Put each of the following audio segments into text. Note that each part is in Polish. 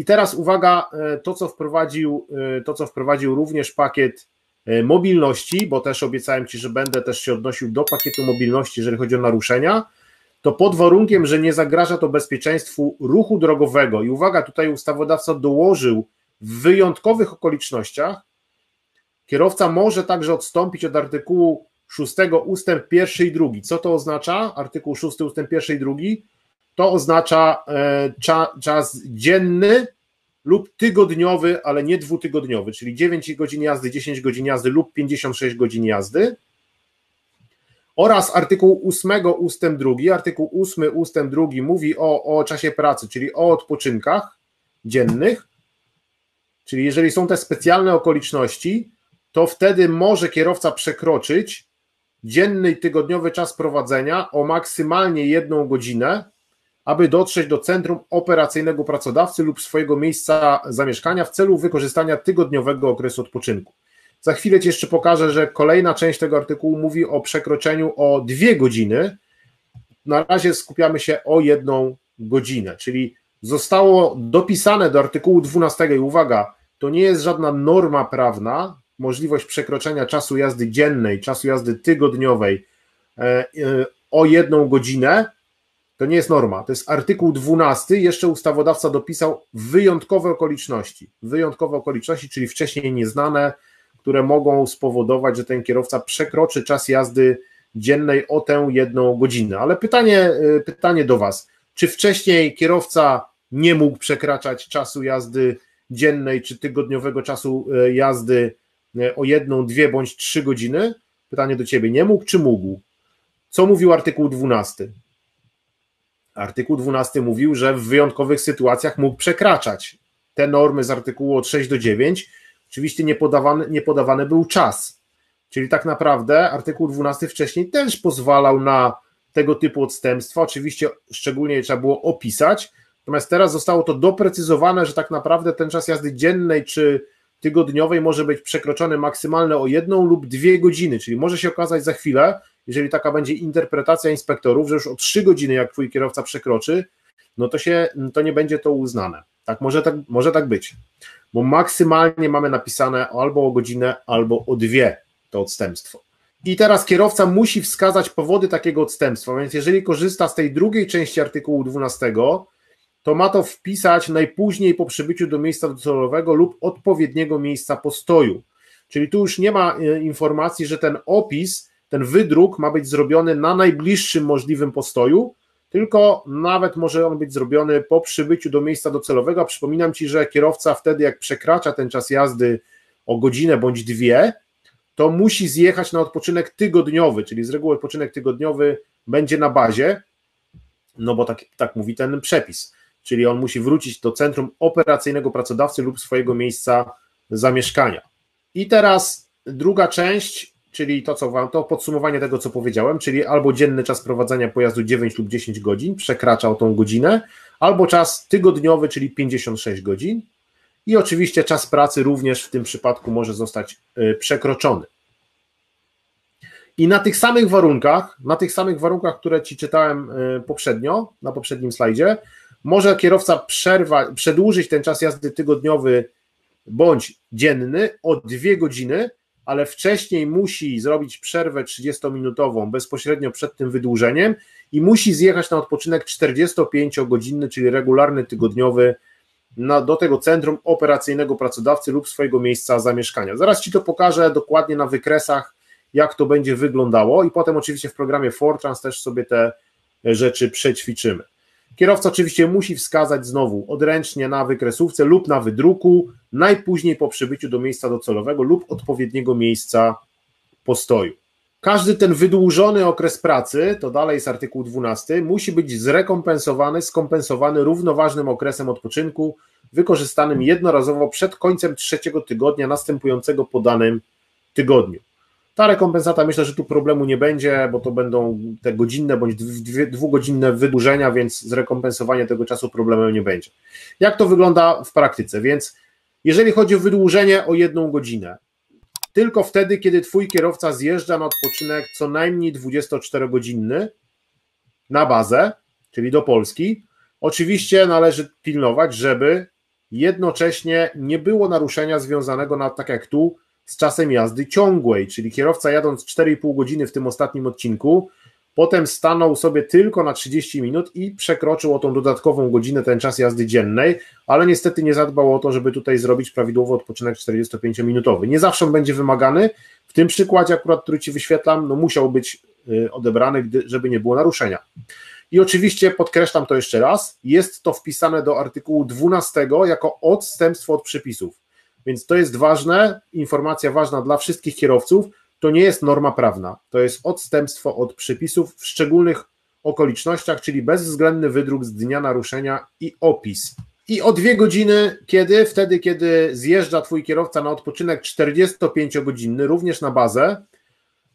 I teraz uwaga, to co wprowadził, to co wprowadził również pakiet mobilności, bo też obiecałem Ci, że będę też się odnosił do pakietu mobilności, jeżeli chodzi o naruszenia, to pod warunkiem, że nie zagraża to bezpieczeństwu ruchu drogowego. I uwaga, tutaj ustawodawca dołożył w wyjątkowych okolicznościach, kierowca może także odstąpić od artykułu 6 ustęp 1 i 2. Co to oznacza? Artykuł 6 ustęp 1 i 2 to oznacza e, czas dzienny lub tygodniowy, ale nie dwutygodniowy, czyli 9 godzin jazdy, 10 godzin jazdy lub 56 godzin jazdy. Oraz artykuł 8 ustęp 2. Artykuł 8 ustęp 2 mówi o, o czasie pracy, czyli o odpoczynkach dziennych, czyli jeżeli są te specjalne okoliczności, to wtedy może kierowca przekroczyć dzienny i tygodniowy czas prowadzenia o maksymalnie jedną godzinę, aby dotrzeć do centrum operacyjnego pracodawcy lub swojego miejsca zamieszkania w celu wykorzystania tygodniowego okresu odpoczynku. Za chwilę Ci jeszcze pokażę, że kolejna część tego artykułu mówi o przekroczeniu o dwie godziny. Na razie skupiamy się o jedną godzinę, czyli zostało dopisane do artykułu 12. I uwaga, to nie jest żadna norma prawna, możliwość przekroczenia czasu jazdy dziennej, czasu jazdy tygodniowej e, e, o jedną godzinę. To nie jest norma, to jest artykuł 12. Jeszcze ustawodawca dopisał wyjątkowe okoliczności. Wyjątkowe okoliczności, czyli wcześniej nieznane, które mogą spowodować, że ten kierowca przekroczy czas jazdy dziennej o tę jedną godzinę. Ale pytanie, y, pytanie do Was, czy wcześniej kierowca nie mógł przekraczać czasu jazdy dziennej czy tygodniowego czasu y, jazdy y, o jedną, dwie bądź trzy godziny? Pytanie do Ciebie, nie mógł czy mógł? Co mówił artykuł 12? Artykuł 12 mówił, że w wyjątkowych sytuacjach mógł przekraczać te normy z artykułu od 6 do 9 oczywiście nie podawany, był czas. Czyli tak naprawdę artykuł 12 wcześniej też pozwalał na tego typu odstępstwa. Oczywiście szczególnie trzeba było opisać, natomiast teraz zostało to doprecyzowane, że tak naprawdę ten czas jazdy dziennej czy tygodniowej może być przekroczony maksymalnie o jedną lub dwie godziny, czyli może się okazać za chwilę, jeżeli taka będzie interpretacja inspektorów, że już o trzy godziny jak twój kierowca przekroczy, no to się, to nie będzie to uznane. Tak, może tak, może tak być bo maksymalnie mamy napisane albo o godzinę, albo o dwie to odstępstwo. I teraz kierowca musi wskazać powody takiego odstępstwa, więc jeżeli korzysta z tej drugiej części artykułu 12, to ma to wpisać najpóźniej po przybyciu do miejsca docelowego lub odpowiedniego miejsca postoju. Czyli tu już nie ma e, informacji, że ten opis, ten wydruk ma być zrobiony na najbliższym możliwym postoju, tylko nawet może on być zrobiony po przybyciu do miejsca docelowego. Przypominam Ci, że kierowca wtedy, jak przekracza ten czas jazdy o godzinę bądź dwie, to musi zjechać na odpoczynek tygodniowy, czyli z reguły odpoczynek tygodniowy będzie na bazie, no bo tak, tak mówi ten przepis, czyli on musi wrócić do centrum operacyjnego pracodawcy lub swojego miejsca zamieszkania. I teraz druga część czyli to, co wam, to podsumowanie tego, co powiedziałem, czyli albo dzienny czas prowadzenia pojazdu 9 lub 10 godzin, przekraczał tą godzinę, albo czas tygodniowy, czyli 56 godzin. I oczywiście czas pracy również w tym przypadku może zostać y, przekroczony. I na tych samych warunkach, na tych samych warunkach, które Ci czytałem y, poprzednio, na poprzednim slajdzie, może kierowca przerwa, przedłużyć ten czas jazdy tygodniowy bądź dzienny o dwie godziny, ale wcześniej musi zrobić przerwę 30-minutową bezpośrednio przed tym wydłużeniem i musi zjechać na odpoczynek 45-godzinny, czyli regularny tygodniowy na, do tego centrum operacyjnego pracodawcy lub swojego miejsca zamieszkania. Zaraz Ci to pokażę dokładnie na wykresach, jak to będzie wyglądało i potem oczywiście w programie Fortrans też sobie te rzeczy przećwiczymy. Kierowca oczywiście musi wskazać znowu odręcznie na wykresówce lub na wydruku, najpóźniej po przybyciu do miejsca docelowego lub odpowiedniego miejsca postoju. Każdy ten wydłużony okres pracy, to dalej jest artykuł 12, musi być zrekompensowany, skompensowany równoważnym okresem odpoczynku, wykorzystanym jednorazowo przed końcem trzeciego tygodnia następującego po danym tygodniu. Ta rekompensata myślę, że tu problemu nie będzie, bo to będą te godzinne bądź dwugodzinne wydłużenia, więc zrekompensowanie tego czasu problemem nie będzie. Jak to wygląda w praktyce? Więc jeżeli chodzi o wydłużenie o jedną godzinę, tylko wtedy, kiedy twój kierowca zjeżdża na odpoczynek co najmniej 24-godzinny na bazę, czyli do Polski, oczywiście należy pilnować, żeby jednocześnie nie było naruszenia związanego na, tak jak tu, z czasem jazdy ciągłej, czyli kierowca jadąc 4,5 godziny w tym ostatnim odcinku, potem stanął sobie tylko na 30 minut i przekroczył o tą dodatkową godzinę ten czas jazdy dziennej, ale niestety nie zadbał o to, żeby tutaj zrobić prawidłowo odpoczynek 45-minutowy. Nie zawsze on będzie wymagany. W tym przykładzie, akurat, który Ci wyświetlam, no musiał być y, odebrany, żeby nie było naruszenia. I oczywiście podkreślam to jeszcze raz, jest to wpisane do artykułu 12 jako odstępstwo od przepisów. Więc to jest ważne, informacja ważna dla wszystkich kierowców. To nie jest norma prawna, to jest odstępstwo od przepisów w szczególnych okolicznościach, czyli bezwzględny wydruk z dnia naruszenia i opis. I o dwie godziny, kiedy? Wtedy, kiedy zjeżdża Twój kierowca na odpoczynek 45-godzinny, również na bazę,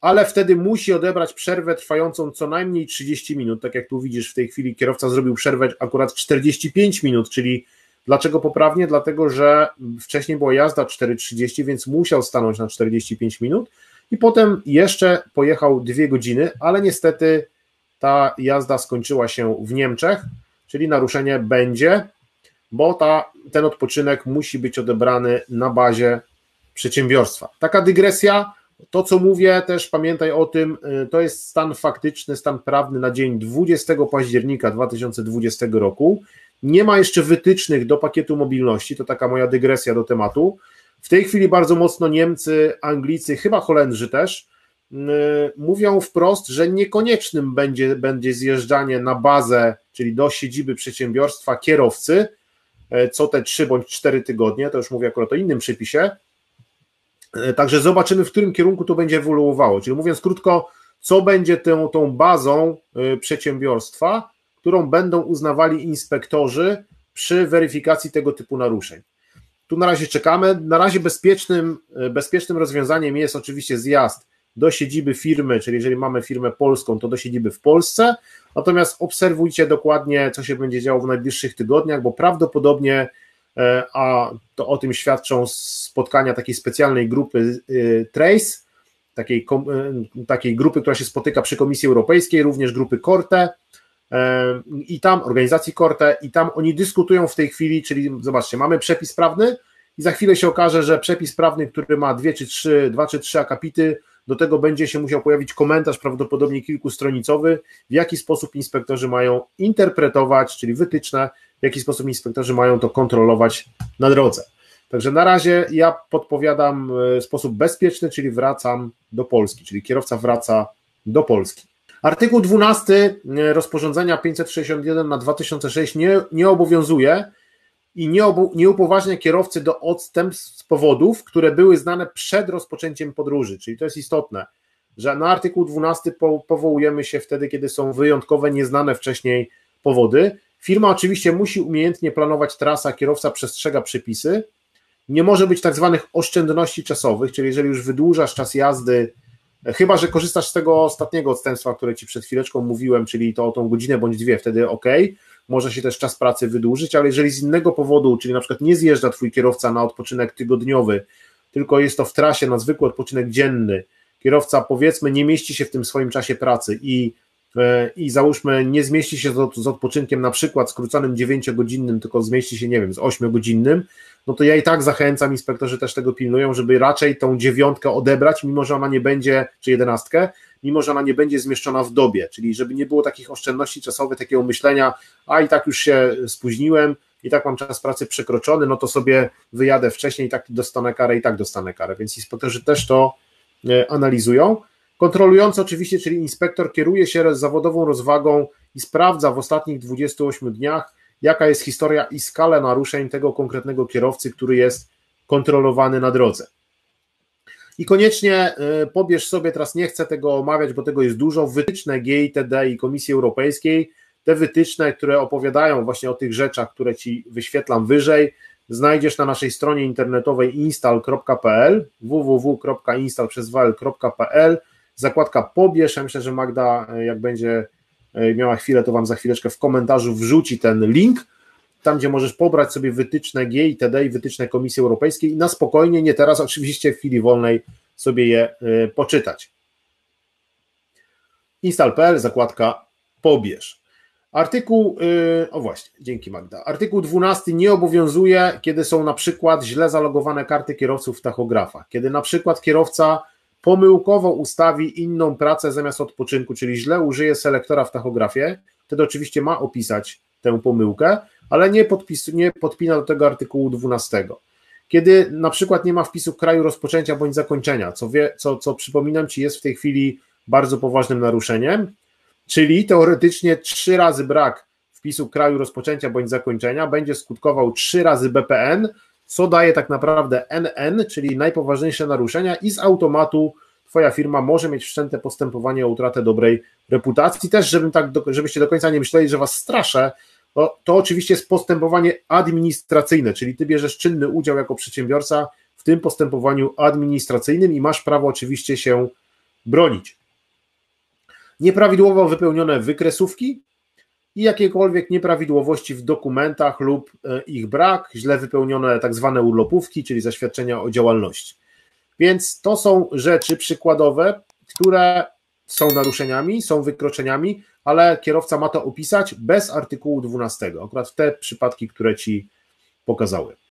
ale wtedy musi odebrać przerwę trwającą co najmniej 30 minut. Tak jak tu widzisz, w tej chwili kierowca zrobił przerwę akurat 45 minut, czyli dlaczego poprawnie? Dlatego, że wcześniej była jazda 4.30, więc musiał stanąć na 45 minut i potem jeszcze pojechał dwie godziny, ale niestety ta jazda skończyła się w Niemczech, czyli naruszenie będzie, bo ta, ten odpoczynek musi być odebrany na bazie przedsiębiorstwa. Taka dygresja to, co mówię, też pamiętaj o tym, y, to jest stan faktyczny, stan prawny na dzień 20 października 2020 roku. Nie ma jeszcze wytycznych do pakietu mobilności, to taka moja dygresja do tematu. W tej chwili bardzo mocno Niemcy, Anglicy, chyba Holendrzy też, yy, mówią wprost, że niekoniecznym będzie, będzie zjeżdżanie na bazę, czyli do siedziby przedsiębiorstwa kierowcy, yy, co te 3 bądź 4 tygodnie, to już mówię akurat o innym przepisie, E, także zobaczymy, w którym kierunku to będzie ewoluowało. Czyli mówiąc krótko, co będzie tą, tą bazą e, przedsiębiorstwa, którą będą uznawali inspektorzy przy weryfikacji tego typu naruszeń. Tu na razie czekamy. Na razie bezpiecznym, e, bezpiecznym rozwiązaniem jest oczywiście zjazd do siedziby firmy, czyli jeżeli mamy firmę polską, to do siedziby w Polsce. Natomiast obserwujcie dokładnie, co się będzie działo w najbliższych tygodniach, bo prawdopodobnie E, a to o tym świadczą spotkania takiej specjalnej grupy y, Trace, takiej, takiej grupy, która się spotyka przy Komisji Europejskiej, również grupy Corte e, i tam, organizacji Corte i tam oni dyskutują w tej chwili, czyli zobaczcie, mamy przepis prawny i za chwilę się okaże, że przepis prawny, który ma dwie czy trzy, dwa czy trzy akapity, do tego będzie się musiał pojawić komentarz, prawdopodobnie kilkustronicowy, w jaki sposób inspektorzy mają interpretować, czyli wytyczne, w jaki sposób inspektorzy mają to kontrolować na drodze. Także na razie ja podpowiadam e, sposób bezpieczny, czyli wracam do Polski, czyli kierowca wraca do Polski. Artykuł 12 e, rozporządzenia 561 na 2006 nie, nie obowiązuje i nie, obu, nie upoważnia kierowcy do odstępstw z powodów, które były znane przed rozpoczęciem podróży. Czyli to jest istotne, że na artykuł 12 po, powołujemy się wtedy, kiedy są wyjątkowe, nieznane wcześniej powody. Firma oczywiście musi umiejętnie planować trasa, kierowca przestrzega przepisy. Nie może być tak zwanych oszczędności czasowych, czyli jeżeli już wydłużasz czas jazdy, chyba że korzystasz z tego ostatniego odstępstwa, które ci przed chwileczką mówiłem, czyli to o tą godzinę bądź dwie, wtedy ok, może się też czas pracy wydłużyć, ale jeżeli z innego powodu, czyli na przykład nie zjeżdża twój kierowca na odpoczynek tygodniowy, tylko jest to w trasie na zwykły odpoczynek dzienny, kierowca powiedzmy nie mieści się w tym swoim czasie pracy i E, i załóżmy nie zmieści się z, odpoczynkiem na przykład skróconym 9-godzinnym, tylko zmieści się, nie wiem, z 8-godzinnym, no to ja i tak zachęcam, inspektorzy też tego pilnują, żeby raczej tą dziewiątkę odebrać, mimo że ona nie będzie, czy jedenastkę, mimo że ona nie będzie zmieszczona w dobie, czyli żeby nie było takich oszczędności czasowych, takiego myślenia, a i tak już się spóźniłem, i tak mam czas pracy przekroczony, no to sobie wyjadę wcześniej i tak dostanę karę, i tak dostanę karę, więc inspektorzy też to e, analizują. Kontrolujący oczywiście, czyli inspektor, kieruje się zawodową rozwagą i sprawdza w ostatnich 28 dniach, jaka jest historia i skala naruszeń tego konkretnego kierowcy, który jest kontrolowany na drodze. I koniecznie y, pobierz sobie, teraz nie chcę tego omawiać, bo tego jest dużo, wytyczne GITD i Komisji Europejskiej, te wytyczne, które opowiadają właśnie o tych rzeczach, które Ci wyświetlam wyżej, znajdziesz na naszej stronie internetowej install.pl www.install.pl zakładka pobierz, ja myślę, że Magda e, jak będzie miała chwilę, to Wam za chwileczkę w komentarzu wrzuci ten link, tam gdzie możesz pobrać sobie wytyczne G i TD i wytyczne Komisji Europejskiej i na spokojnie, nie teraz, oczywiście w chwili wolnej sobie je e, poczytać. Install.pl, zakładka pobierz. Artykuł, yy, o właśnie, dzięki Magda. Artykuł 12 nie obowiązuje, kiedy są na przykład źle zalogowane karty kierowców w tachografach. Kiedy na przykład kierowca pomyłkowo ustawi inną pracę zamiast odpoczynku, czyli źle użyje selektora w tachografie, wtedy oczywiście ma opisać tę pomyłkę, ale nie, podpis, nie podpina do tego artykułu 12. Kiedy na przykład nie ma wpisu kraju rozpoczęcia bądź zakończenia, co, wie, co, co przypominam Ci jest w tej chwili bardzo poważnym naruszeniem, czyli teoretycznie trzy razy brak wpisu kraju rozpoczęcia bądź zakończenia będzie skutkował trzy razy BPN, co daje tak naprawdę NN, czyli najpoważniejsze naruszenia i z automatu Twoja firma może mieć wszczęte postępowanie o utratę dobrej reputacji. Też, żebym tak, żebyście do końca nie myśleli, że Was straszę, to, to oczywiście jest postępowanie administracyjne, czyli Ty bierzesz czynny udział jako przedsiębiorca w tym postępowaniu administracyjnym i masz prawo oczywiście się bronić. Nieprawidłowo wypełnione wykresówki i jakiekolwiek nieprawidłowości w dokumentach lub e, ich brak, źle wypełnione tak zwane urlopówki, czyli zaświadczenia o działalności. Więc to są rzeczy przykładowe, które są naruszeniami, są wykroczeniami, ale kierowca ma to opisać bez artykułu 12, akurat te przypadki, które Ci pokazały.